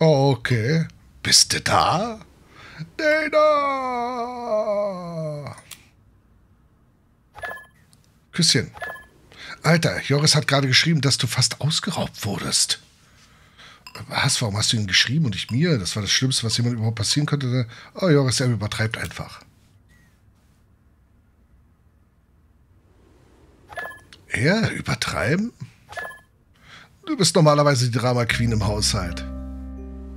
Okay. Bist du da? Dana! Küsschen. Alter, Joris hat gerade geschrieben, dass du fast ausgeraubt wurdest. Was? Warum hast du ihn geschrieben und nicht mir? Das war das Schlimmste, was jemand überhaupt passieren könnte. Oh, Joris, er übertreibt einfach. Er? Übertreiben? Du bist normalerweise die Drama Queen im Haushalt.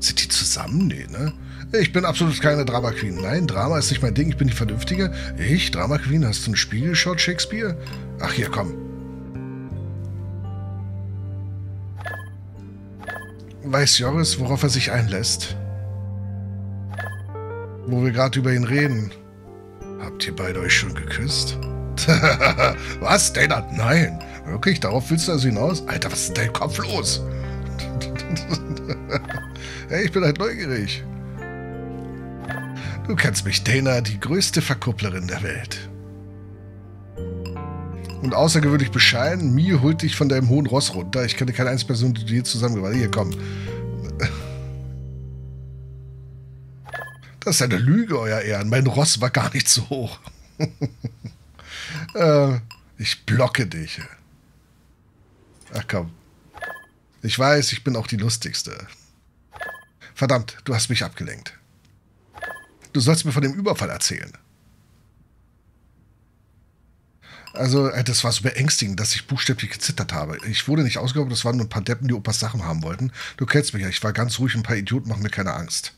Sind die zusammen? Nee, ne? Ich bin absolut keine Drama Queen. Nein, Drama ist nicht mein Ding. Ich bin die Vernünftige. Ich, Drama Queen? Hast du ein Spiel geschaut, Shakespeare? Ach, hier, komm. Weiß Joris, worauf er sich einlässt? Wo wir gerade über ihn reden. Habt ihr beide euch schon geküsst? was, Dana? Nein. Wirklich? Darauf willst du also hinaus? Alter, was ist in deinem Kopf los? hey, ich bin halt neugierig. Du kennst mich, Dana, die größte Verkupplerin der Welt. Und außergewöhnlich bescheiden, Mie holt dich von deinem hohen Ross runter. Ich kenne keine einzige Person, die dir zusammengebracht Hier, komm. Das ist eine Lüge, euer Ehren. Mein Ross war gar nicht so hoch. äh, ich blocke dich. Ach komm. Ich weiß, ich bin auch die Lustigste. Verdammt, du hast mich abgelenkt. Du sollst mir von dem Überfall erzählen. Also, äh, das war so beängstigend, dass ich buchstäblich gezittert habe. Ich wurde nicht ausgeraubt, das waren nur ein paar Deppen, die Opas Sachen haben wollten. Du kennst mich ja, ich war ganz ruhig, ein paar Idioten machen mir keine Angst.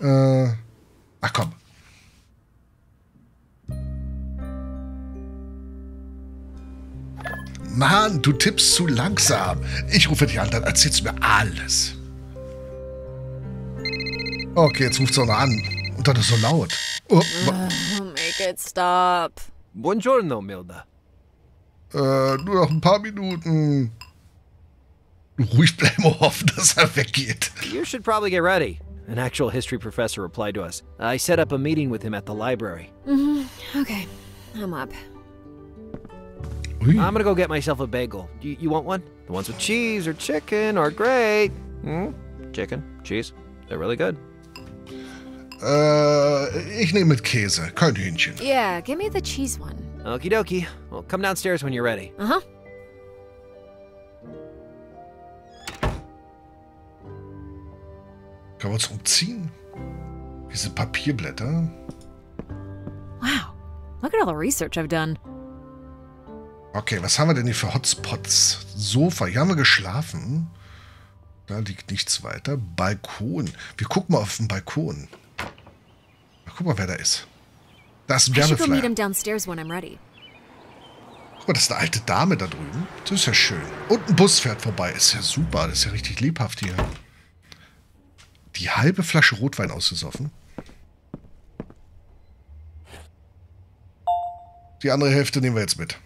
Äh, ach komm. Mann, du tippst zu langsam. Ich rufe dich an, dann erzählst du mir alles. Okay, jetzt ruft sie auch noch an. Und dann ist so laut. Oh, uh, make it stop. Buongiorno, Milda. Äh, nur noch ein paar Minuten. Ruhig bleiben und hoffen, dass er weggeht. You should probably get ready. An actual history professor replied to us. I set up a meeting with him at the library. Mm -hmm. Okay, I'm up. I'm gonna go get myself a bagel. You, you want one? The ones with cheese or chicken are great. Mm? Chicken, cheese, they're really good. Äh, ich nehme mit Käse, kein Hühnchen. Yeah, give me the cheese one. Okie dokie. Well, come downstairs when you're ready. Uh-huh. Können wir uns umziehen? Diese Papierblätter. Wow. Look at all the research I've done. Okay, was haben wir denn hier für Hotspots? Sofa, hier haben wir geschlafen. Da liegt nichts weiter. Balkon. Wir gucken mal auf den Balkon. Guck mal, wer da ist. Da ist ein Werbeflyer. Guck mal, das ist eine alte Dame da drüben. Das ist ja schön. Und ein Bus fährt vorbei. Ist ja super. Das ist ja richtig lebhaft hier. Die halbe Flasche Rotwein ausgesoffen. Die andere Hälfte nehmen wir jetzt mit.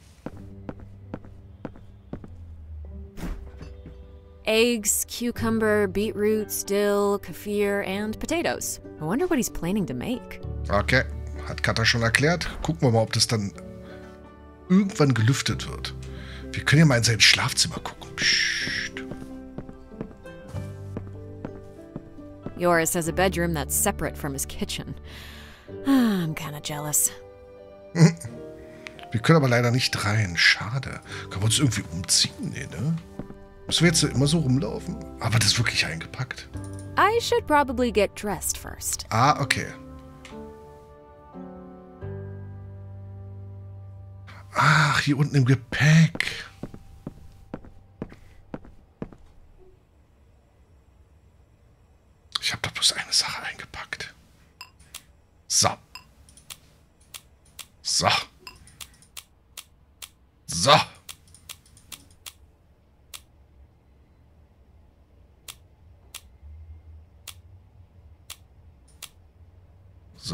Eggs, cucumber, beetroot, dill, kefir and potatoes. I wonder what he's planning to make. Okay, hat Kata schon erklärt. Gucken wir mal, ob das dann irgendwann gelüftet wird. Wir können ja mal in sein Schlafzimmer gucken. Psst. Yoris has a bedroom that's separate from his kitchen. I'm kinda jealous. Wir können aber leider nicht rein. Schade. Können wir uns irgendwie umziehen? Nee, ne? Müssen wir jetzt immer so rumlaufen? Aber das ist wirklich eingepackt. I should probably get dressed first. Ah, okay. Ach, hier unten im Gepäck. Ich habe doch bloß eine Sache eingepackt. So. So. So.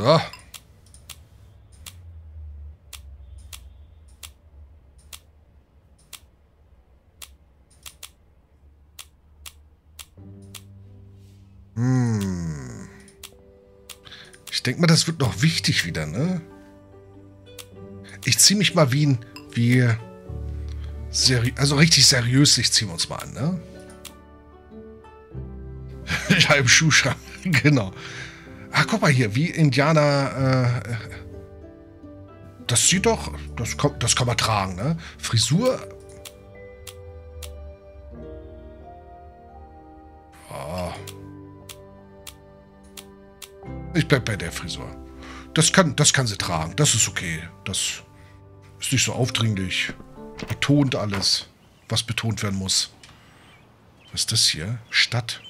So. Hm. Ich denke mal, das wird noch wichtig wieder, ne? Ich ziehe mich mal wie ein, wie, also richtig seriös, ich ziehe uns mal an, ne? Ja, im Schuhschrank, genau. Ah, guck mal hier, wie Indianer. Äh, das sieht doch. Das, das kann man tragen, ne? Frisur. Ah. Ich bleib bei der Frisur. Das kann, das kann sie tragen. Das ist okay. Das ist nicht so aufdringlich. Betont alles, was betont werden muss. Was ist das hier? Stadt.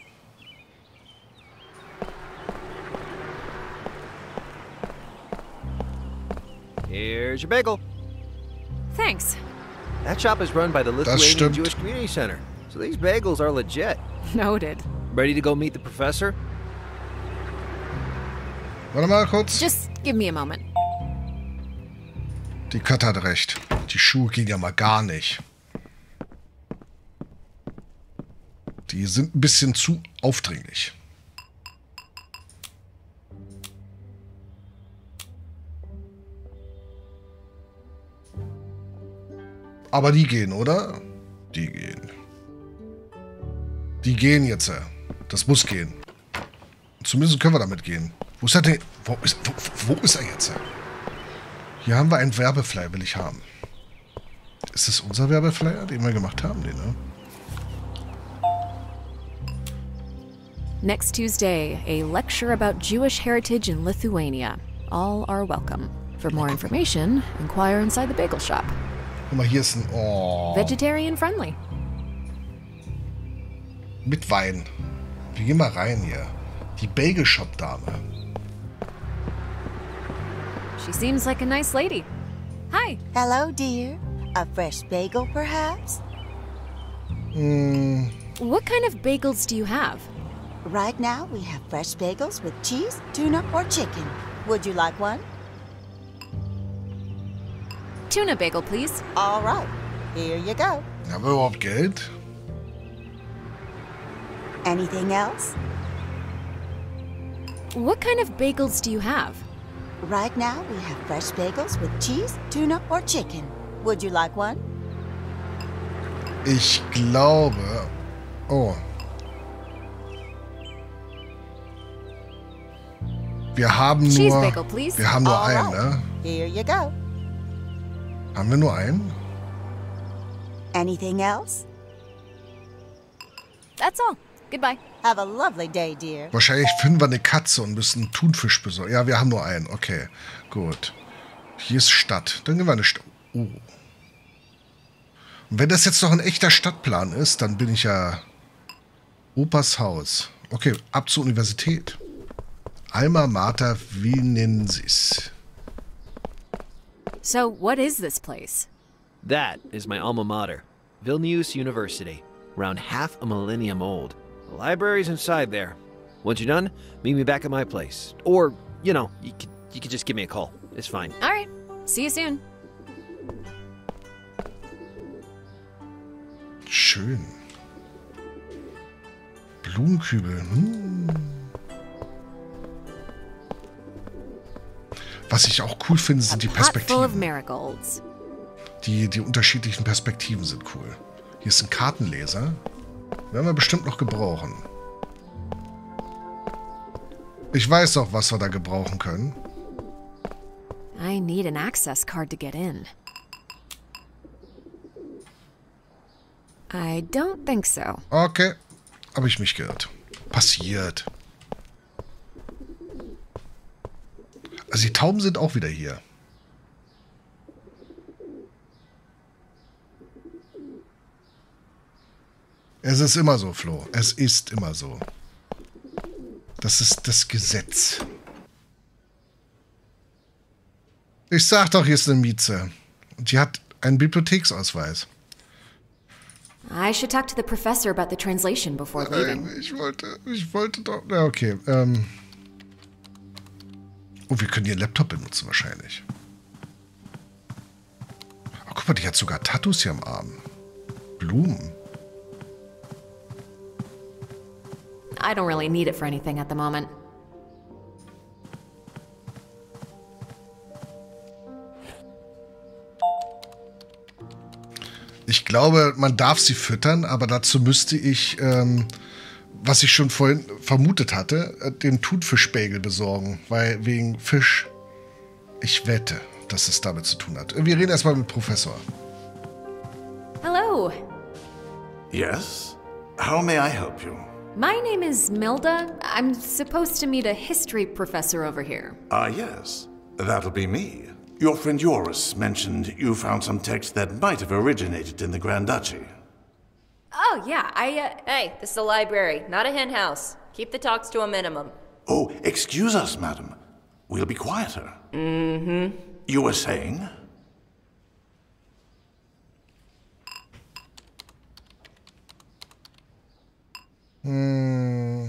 Here's your bagel. Thanks. That shop is run by the Lithuanian. Jewish Community Center, so these bagels are legit. Noted. Ready to go meet the professor? Warte mal kurz. Just give me a moment. Die Katze hat recht. Die Schuhe gehen ja mal gar nicht. Die sind ein bisschen zu aufdringlich. Aber die gehen, oder? Die gehen. Die gehen jetzt. Das muss gehen. Zumindest können wir damit gehen. Wo ist er denn? Wo ist, wo, wo ist er jetzt? Hier haben wir einen Werbeflyer, will ich haben. Ist das unser Werbeflyer, den wir gemacht haben? Nee, ne? Next Tuesday, a lecture about Jewish heritage in Lithuania. All are welcome. For more information, inquire inside the bagel shop. Guck mal, hier ist ein... Oh, Vegetarian friendly. mit Wein. Wir gehen mal rein hier. Die Bagel Shop Dame. She seems like a nice lady. Hi. Hello, dear. A fresh bagel, perhaps? Hm, What kind of bagels do you have? Right now, we have fresh bagels with cheese, tuna, or chicken. Would you like one? Tuna bagel, please. All right. Here you go. haben wir überhaupt Geld? Anything else? What kind of bagels do you have? Right now, we have fresh bagels with cheese, tuna, or chicken. Would you like one? Ich glaube... Oh. Wir haben Cheese nur... bagel, please. Wir haben nur All einen, right. ne? Here you go. Haben wir nur einen? Anything else? That's all. Goodbye. Have a lovely day, dear. Wahrscheinlich finden wir eine Katze und müssen einen Thunfisch besorgen. Ja, wir haben nur einen. Okay, gut. Hier ist Stadt. Dann gehen wir in eine Stadt. Oh. Und wenn das jetzt noch ein echter Stadtplan ist, dann bin ich ja Opas Haus. Okay, ab zur Universität. Alma Mater Vinensis. So, what is this place? That is my alma mater, Vilnius University, around half a millennium old. The library's inside there. Once you're done, meet me back at my place. Or, you know, you could, you could just give me a call. It's fine. All right. See you soon. Schön. Blumenkübel. Hm. Was ich auch cool finde, sind die Perspektiven. Die, die unterschiedlichen Perspektiven sind cool. Hier ist ein Kartenleser. Werden wir bestimmt noch gebrauchen. Ich weiß auch, was wir da gebrauchen können. I need an access card to get in. I don't think so. Okay, habe ich mich geirrt. Passiert. Also die Tauben sind auch wieder hier. Es ist immer so, Flo. Es ist immer so. Das ist das Gesetz. Ich sag doch, hier ist eine Mieze. Und die hat einen Bibliotheksausweis. I should talk to the professor about the translation before leaving. Nein, ich wollte, ich wollte doch. Ja, okay. Ähm. Oh, wir können ihren Laptop benutzen wahrscheinlich. Oh, guck mal, die hat sogar Tattoos hier am Arm. Blumen. I don't really need it for anything at the moment. Ich glaube, man darf sie füttern, aber dazu müsste ich ähm, was ich schon vorhin vermutet hatte, äh, den Thunfischbagel besorgen, weil wegen Fisch. Ich wette, dass es damit zu tun hat. Wir reden erstmal mit Professor. Hello. Yes? How may I help you? My name is Milda. I'm supposed to meet a history professor over here. Ah, yes. That'll be me. Your friend Yoris mentioned you found some text that might have originated in the Grand Duchy. Oh, yeah, I, uh. Hey, this is a library, not a hen house. Keep the talks to a minimum. Oh, excuse us, madam. We'll be quieter. Mm-hmm. You were saying? Hmm.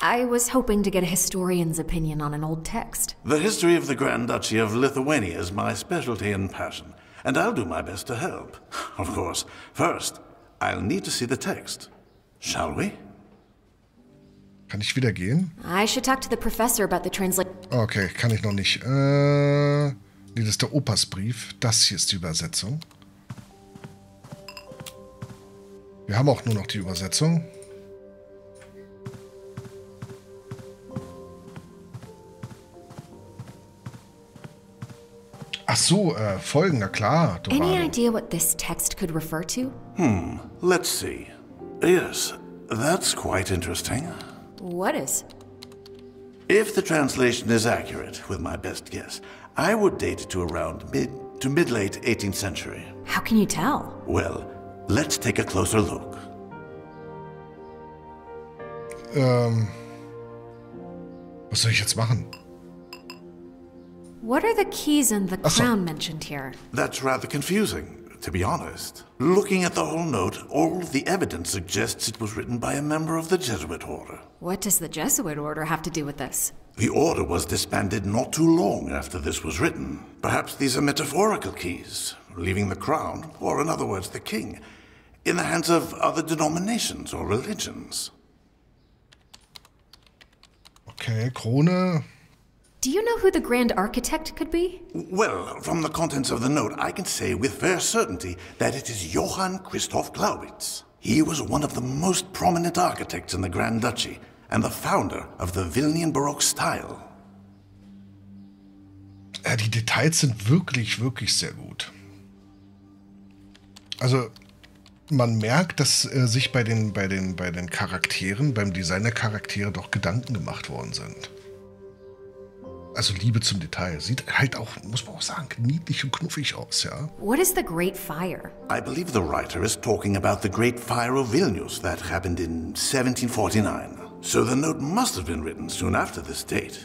I was hoping to get a historian's opinion on an old text. The history of the Grand Duchy of Lithuania is my specialty and passion, and I'll do my best to help. Of course, first, I'll need to see the text. Shall we? Kann ich wieder gehen? I should talk to the professor about the translate. Okay, kann ich noch nicht. Äh, nee, das ist der Opersbrief. Das hier ist die Übersetzung. Wir haben auch nur noch die Übersetzung. Ach so, äh, Folgen, na klar. Any idea what this text could refer to? Hmm, let's see. Yes, that's quite interesting. What is? If the translation is accurate, with my best guess, I would date it to around mid to mid late 18th century. How can you tell? Well, let's take a closer look. Ähm, was soll ich jetzt machen? What are the keys and the Ach so. crown mentioned here? That's rather confusing, to be honest. Looking at the whole note, all the evidence suggests it was written by a member of the Jesuit order. What does the Jesuit order have to do with this? The order was disbanded not too long after this was written. Perhaps these are metaphorical keys, leaving the crown, or in other words, the king, in the hands of other denominations or religions. Okay, Krone. Do you know who the Grand Architect could be? Well, from the contents of the note, I can say with fair certainty that it is Johann Christoph Glaubitz. He was one of the most prominent architects in the Grand Duchy and the founder of the Vilnian Baroque style. Ja, die Details sind wirklich, wirklich sehr gut. Also, man merkt, dass äh, sich bei den, bei, den, bei den Charakteren, beim Design der Charaktere doch Gedanken gemacht worden sind. Also Liebe zum Detail. Sieht halt auch, muss man auch sagen, niedlich und knuffig aus, ja. What is the Great Fire? I believe the writer is talking about the Great Fire of Vilnius that happened in 1749. So the note must have been written soon after this date.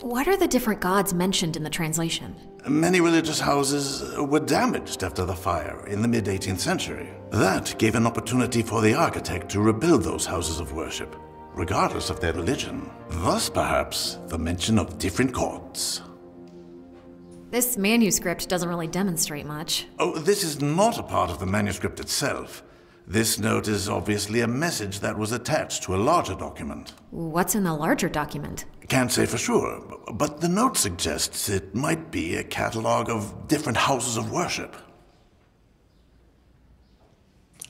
What are the different gods mentioned in the translation? Many religious houses were damaged after the fire in the mid 18th century. That gave an opportunity for the architect to rebuild those houses of worship, regardless of their religion. Thus, perhaps, the mention of different gods. This manuscript doesn't really demonstrate much. Oh, this is not a part of the manuscript itself. This note is obviously a message that was attached to a larger document. What's in the larger document? Can't say for sure, but the note suggests it might be a catalogue of different houses of worship.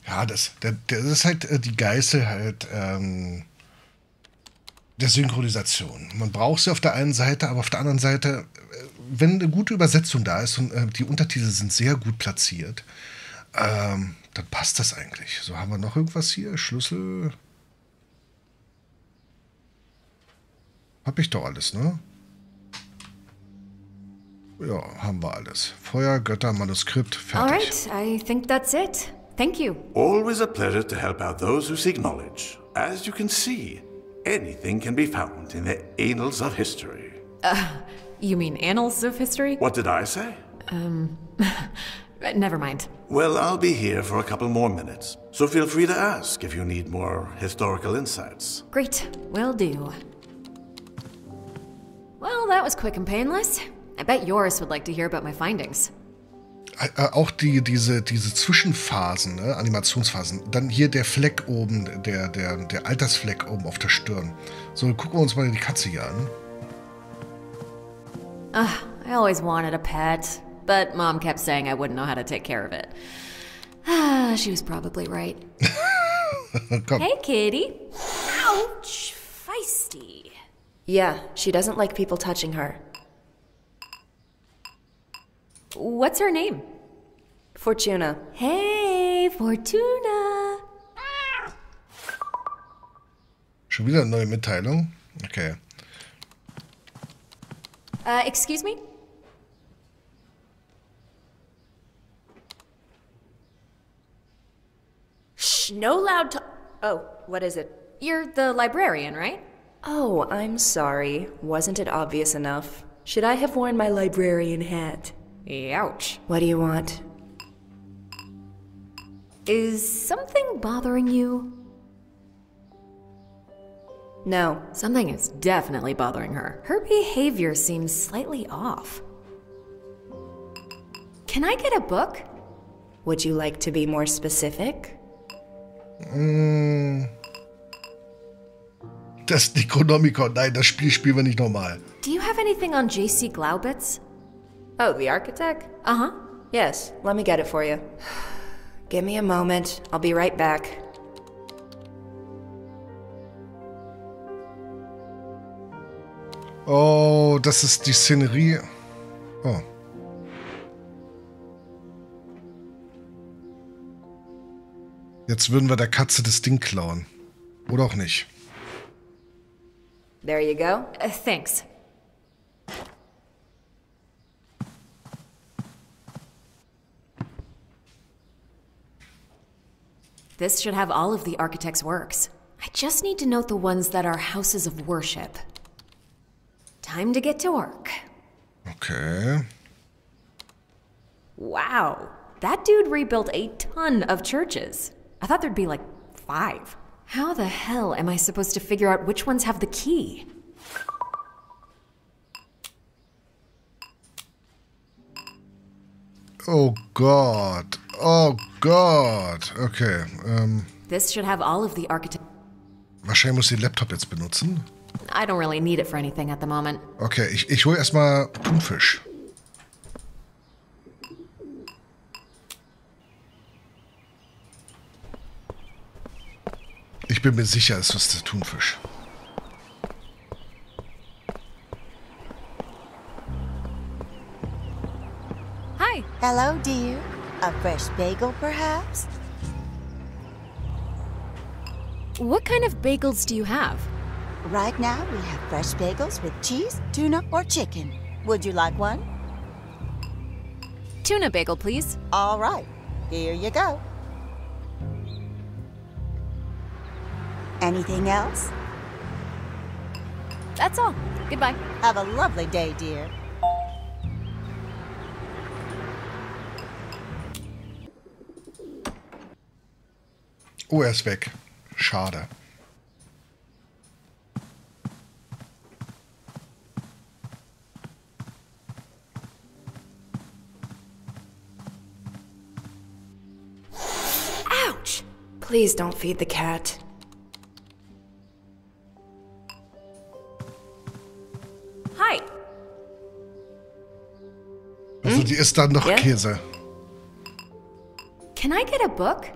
Ja, das, der, der, das ist halt äh, die Geißel halt ähm, der Synchronisation. Man braucht sie auf der einen Seite, aber auf der anderen Seite, äh, wenn eine gute Übersetzung da ist und äh, die Untertitel sind sehr gut platziert, ähm, dann passt das eigentlich. So haben wir noch irgendwas hier. Schlüssel. Hab ich doch alles, ne? Ja, haben wir alles. Feuer, Götter, Manuskript, All fertig. right, I think that's it. Thank you. Always a pleasure to help out those who seek knowledge. As you can see, anything can be found in the annals of history. You mean annals of history? What did I say? Uh, Never mind. Well, I'll be here for a couple more minutes, so feel free to ask if you need more historical insights. Great, will do. Well, that was quick and painless. I bet Yoris would like to hear about my findings. Äh, auch die, diese, diese Zwischenphasen, ne? Animationsphasen. Dann hier der Fleck oben, der, der, der Altersfleck oben auf der Stirn. So, gucken wir uns mal die Katze hier an. I always wanted a pet, but Mom kept saying I wouldn't know how to take care of it. Ah, she was probably right. Komm. Hey, kitty. Ouch! Feisty. Yeah, she doesn't like people touching her. What's her name? Fortuna. Hey, Fortuna. Schon wieder eine neue Mitteilung? Okay. Uh, excuse me? Shh, no loud to- Oh, what is it? You're the librarian, right? Oh, I'm sorry. Wasn't it obvious enough? Should I have worn my librarian hat? Eh, ouch. What do you want? Is something bothering you? No. Something is definitely bothering her. Her behavior seems slightly off. Can I get a book? Would you like to be more specific? Mm. Das Necronomicon. Nein, das Spiel spielen wir nicht nochmal. Do you have anything on J.C. Glaubitz? Oh, the architect? Uh huh. Yes, let me get it for you. Give me a moment. I'll be right back. Oh, das ist die Szenerie. Oh. Jetzt würden wir der Katze das Ding klauen. Oder auch nicht. There you go. Uh, thanks. This should have all of the architect's works. I just need to note the ones that are houses of worship. Time to get to work. Okay. Wow, that dude rebuilt a ton of churches. I thought there'd be like five. How the hell am I supposed to figure out which ones have the key? Oh Gott. Oh Gott. Okay. Ähm, This should have all of the architect. wahrscheinlich muss ich den Laptop jetzt benutzen. I don't really need it for anything at the moment. Okay, ich, ich hole erstmal Thunfisch. Ich bin mir sicher, es ist der Thunfisch. Hi. Hello, dear. A fresh bagel, perhaps? What kind of bagels do you have? Right now, we have fresh bagels with cheese, tuna, or chicken. Would you like one? Tuna bagel, please. All right, here you go. Anything else? That's all. Goodbye. Have a lovely day, dear. Oh, er ist weg. Schade. Ouch! Please don't feed the cat. Hi. Also die ist dann noch Ja? Käse. Can I get a book?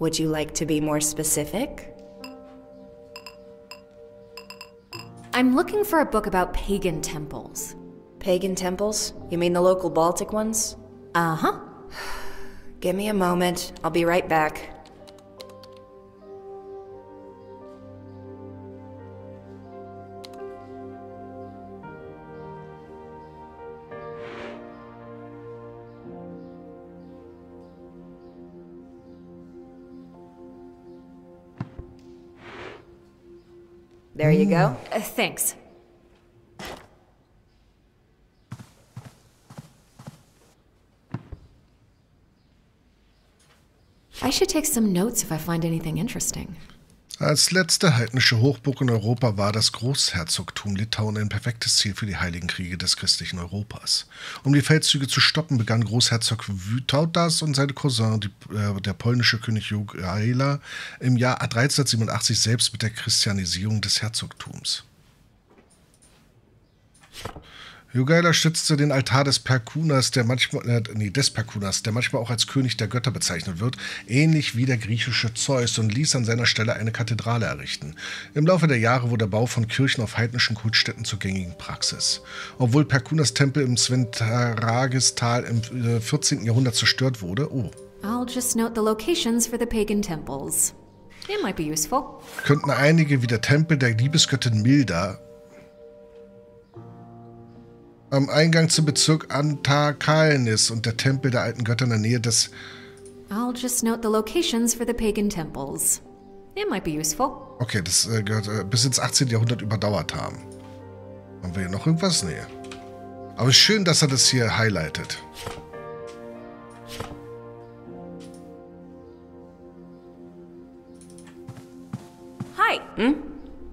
Would you like to be more specific? I'm looking for a book about pagan temples. Pagan temples? You mean the local Baltic ones? Uh huh. Give me a moment. I'll be right back. You go. Uh, thanks. I should take some notes if I find anything interesting. Als letzte heidnische Hochburg in Europa war das Großherzogtum Litauen ein perfektes Ziel für die Heiligen Kriege des christlichen Europas. Um die Feldzüge zu stoppen, begann Großherzog Vytautas und seine Cousin, die, äh, der polnische König Jogaila, im Jahr 1387 selbst mit der Christianisierung des Herzogtums. Hygeila stützte den Altar des Perkunas, der manchmal, äh, nee, des Perkunas, der manchmal auch als König der Götter bezeichnet wird, ähnlich wie der griechische Zeus und ließ an seiner Stelle eine Kathedrale errichten. Im Laufe der Jahre wurde der Bau von Kirchen auf heidnischen Kultstätten zur gängigen Praxis. Obwohl Perkunas Tempel im Sventaragistal im 14. Äh, Jahrhundert zerstört wurde, oh. I'll just note the locations for the pagan temples. It might be useful. Könnten einige wie der Tempel der Liebesgöttin Milda am Eingang zum Bezirk Antakalnis und der Tempel der alten Götter in der Nähe des. I'll just note the locations for the pagan temples. It might be useful. Okay, das äh, gehört äh, bis ins 18. Jahrhundert überdauert haben. Haben wir hier noch irgendwas? Nee. Aber schön, dass er das hier highlightet. Hi. Hm?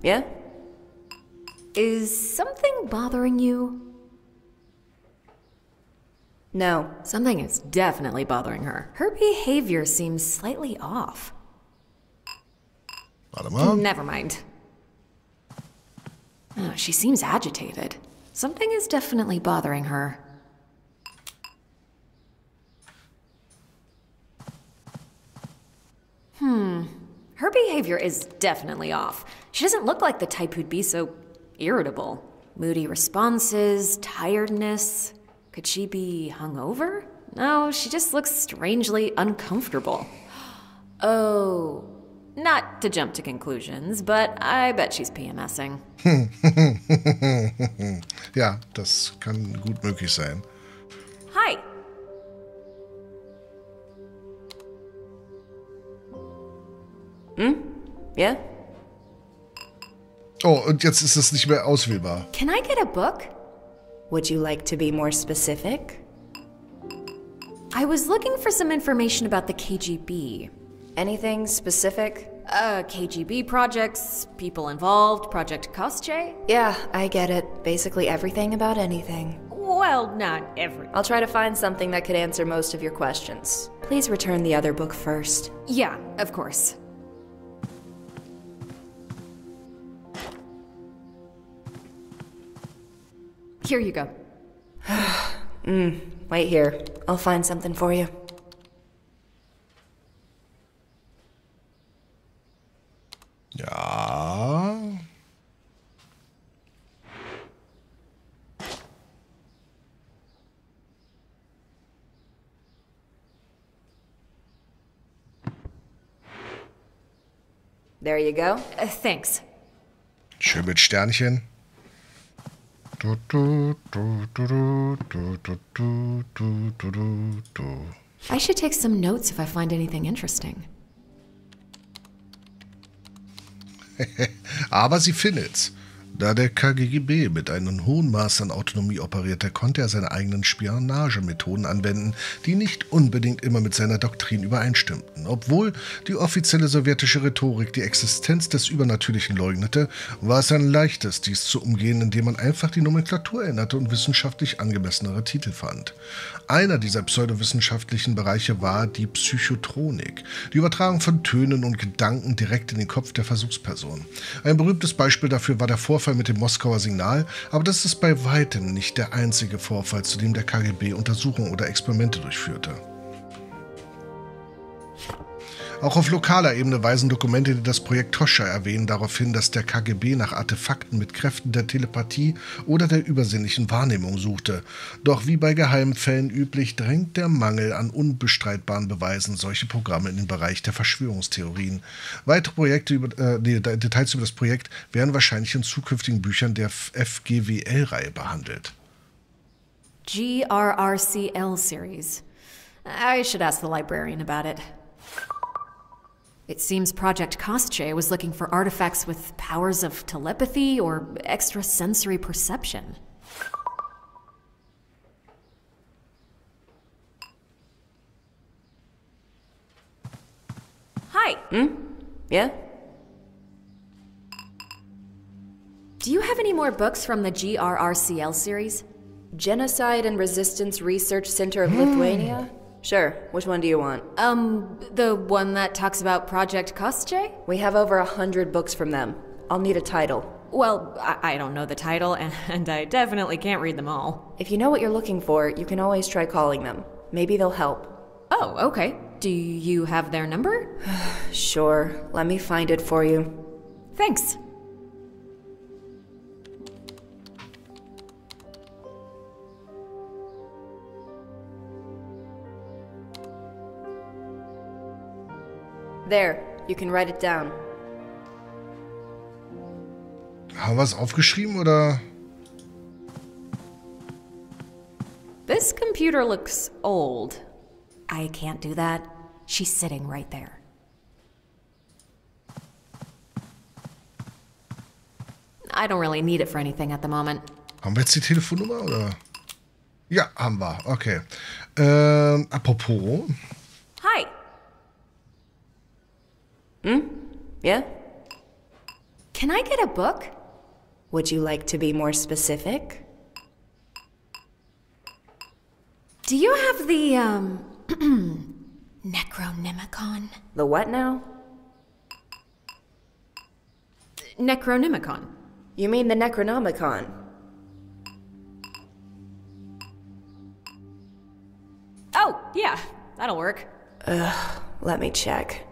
Yeah? Is something bothering you? No. Something is definitely bothering her. Her behavior seems slightly off. Warte mal. Never mind. Oh, she seems agitated. Something is definitely bothering her. Hmm. Her behavior is definitely off. She doesn't look like the type who'd be so irritable. Moody responses, tiredness. Could she be hungover? No, she just looks strangely uncomfortable. Oh, not to jump to conclusions, but I bet she's PMSing. ja, das kann gut möglich sein. Hi. Hm? Yeah? Oh, und jetzt ist es nicht mehr auswählbar. Can I get a book? Would you like to be more specific? I was looking for some information about the KGB. Anything specific? Uh, KGB projects, people involved, Project Kostje? Yeah, I get it. Basically everything about anything. Well, not every. I'll try to find something that could answer most of your questions. Please return the other book first. Yeah, of course. Here you go. mm, wait here. I'll find something for you. Ja. There you go. Uh, thanks. Schön mit Sternchen. I should take some notes if I find anything interesting. Aber sie findet's. Da der KGB mit einem hohen Maß an Autonomie operierte, konnte er seine eigenen Spionagemethoden anwenden, die nicht unbedingt immer mit seiner Doktrin übereinstimmten. Obwohl die offizielle sowjetische Rhetorik die Existenz des Übernatürlichen leugnete, war es ein leichtes, dies zu umgehen, indem man einfach die Nomenklatur änderte und wissenschaftlich angemessenere Titel fand. Einer dieser pseudowissenschaftlichen Bereiche war die Psychotronik, die Übertragung von Tönen und Gedanken direkt in den Kopf der Versuchsperson. Ein berühmtes Beispiel dafür war der Vorfall Vorfall mit dem Moskauer Signal, aber das ist bei weitem nicht der einzige Vorfall, zu dem der KGB Untersuchungen oder Experimente durchführte. Auch auf lokaler Ebene weisen Dokumente, die das Projekt Toscha erwähnen, darauf hin, dass der KGB nach Artefakten mit Kräften der Telepathie oder der übersinnlichen Wahrnehmung suchte. Doch wie bei geheimen Fällen üblich, drängt der Mangel an unbestreitbaren Beweisen solche Programme in den Bereich der Verschwörungstheorien. Weitere Projekte über, äh, Details über das Projekt werden wahrscheinlich in zukünftigen Büchern der FGWL-Reihe behandelt. GRRCL series. I should ask the librarian about it. It seems Project Kostche was looking for artifacts with powers of telepathy or extrasensory perception. Hi. Hmm? Yeah? Do you have any more books from the GRRCL series? Genocide and Resistance Research Center of Lithuania? Sure. Which one do you want? Um, the one that talks about Project Kostje? We have over a hundred books from them. I'll need a title. Well, I, I don't know the title, and, and I definitely can't read them all. If you know what you're looking for, you can always try calling them. Maybe they'll help. Oh, okay. Do you have their number? Sure, let me find it for you. Thanks. There, you can write it down. Haben wir es aufgeschrieben oder? This computer looks old. I can't do that. She's sitting right there. I don't really need it for anything at the moment. Haben wir jetzt die Telefonnummer oder? Ja, haben wir. Okay. Ähm, apropos. Yeah? Can I get a book? Would you like to be more specific? Do you have the, um, Necronomicon? The what now? Necronomicon. You mean the Necronomicon? Oh, yeah, that'll work. Ugh, Let me check.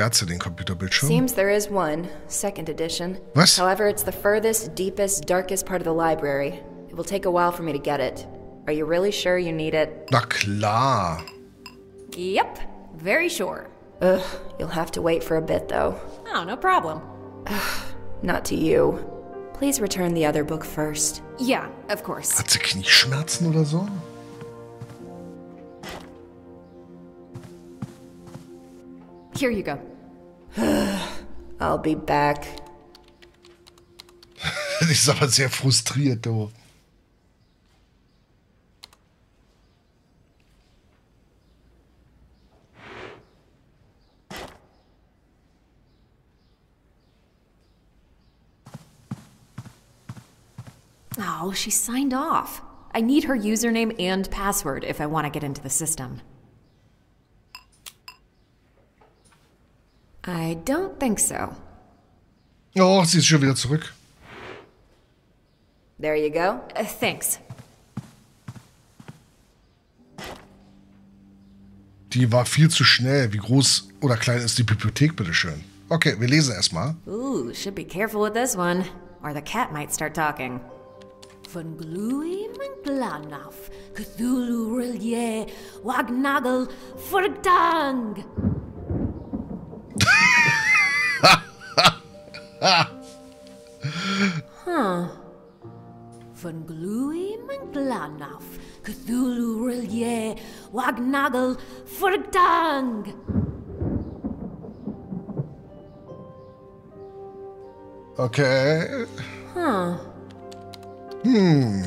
Jetzt sperrt sie den Computerbildschirm. Seems there is one, second edition. Was? However, it's the furthest, deepest, darkest part of the library. It will take a while for me to get it. Are you really sure you need it? Na klar. Yep, very sure. Ugh, you'll have to wait for a bit though. Oh, no problem. Ugh, Not to you. Please return the other book first. Yeah, of course. Hat sie Knieschmerzen oder so? Here you go. I'll be back. Die ist aber sehr frustriert, du. Oh, she signed off. I need her username and password if I want to get into the system. I don't think so. Oh, sie ist schon wieder zurück. There you go. Uh, thanks. Die war viel zu schnell. Wie groß oder klein ist die Bibliothek, bitteschön? Okay, wir lesen erstmal. Ooh, should be careful with this one, or the cat might start talking. Von Glui Manglanaf, Cthulhu Rilye, Wagnagel, Furtang. huh. Van Glooey Manglanauf, Cthulhu Rillier, Wagnagel, Furgdang. Okay. Huh. Hmm.